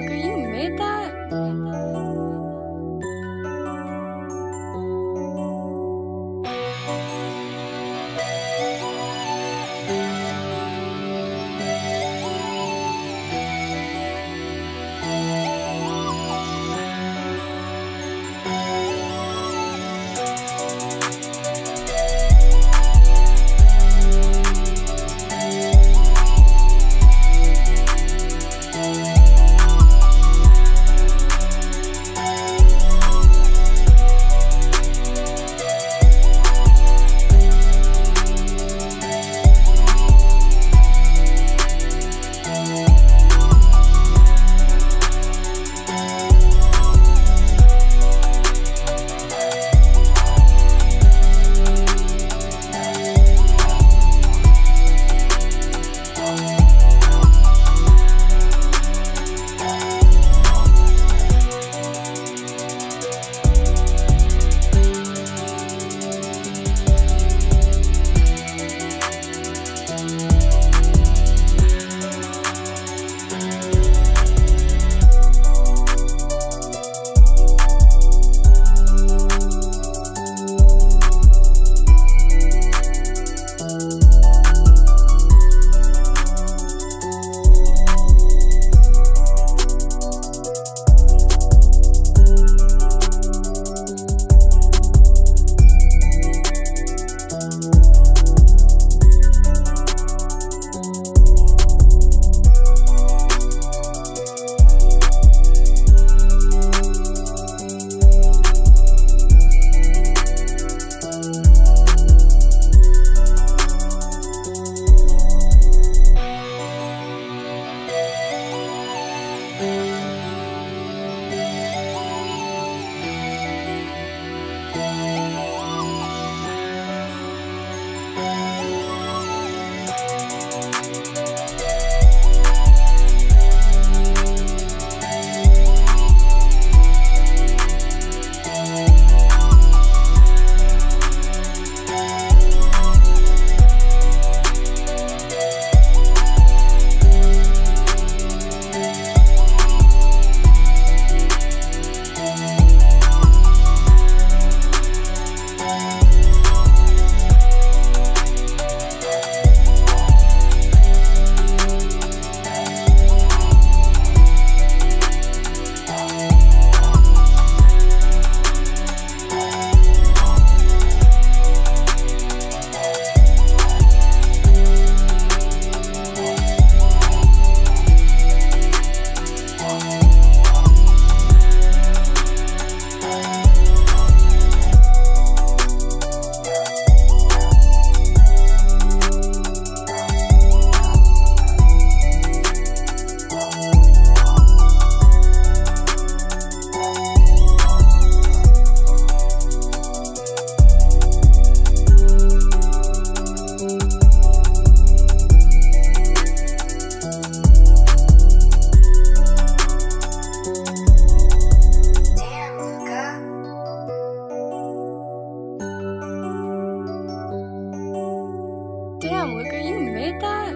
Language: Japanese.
Păgăin Meta. 啊，我个英语没带。